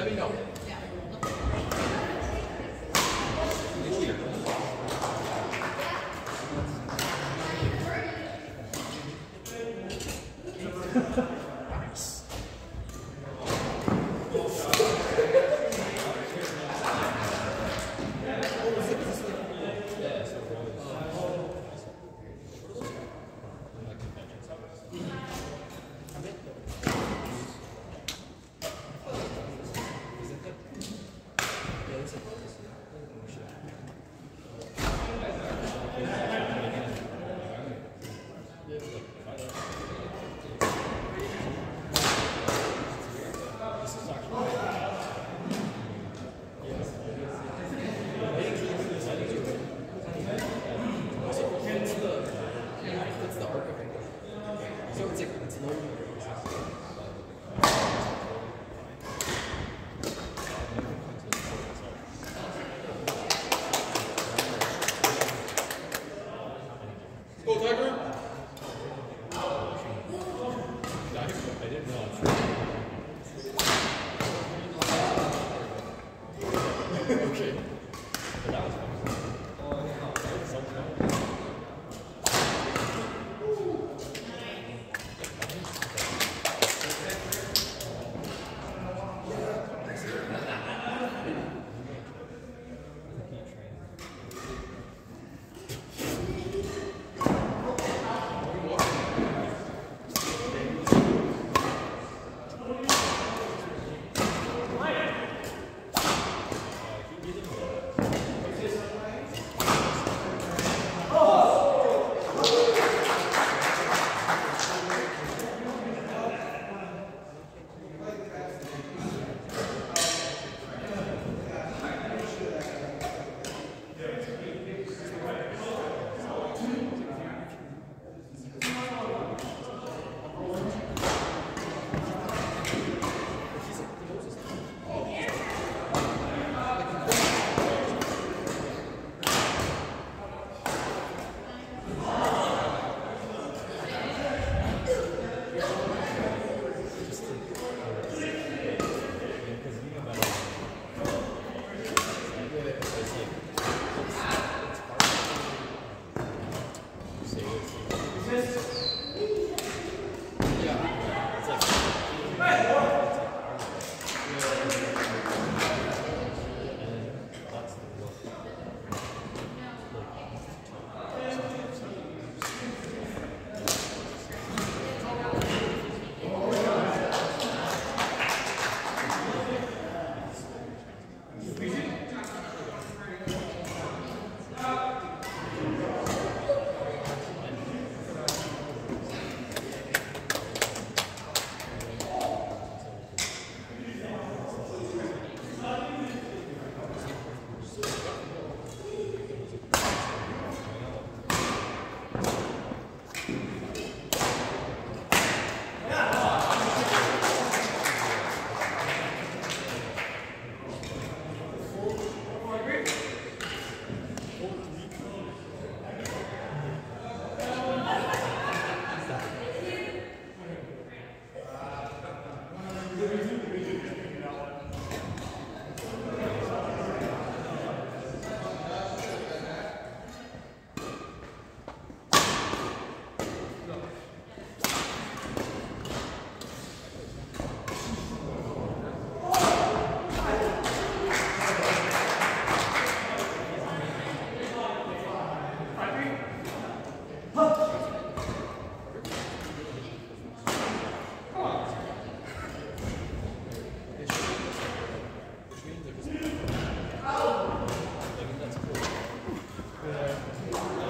Tá Let me. That was fun. the, uh,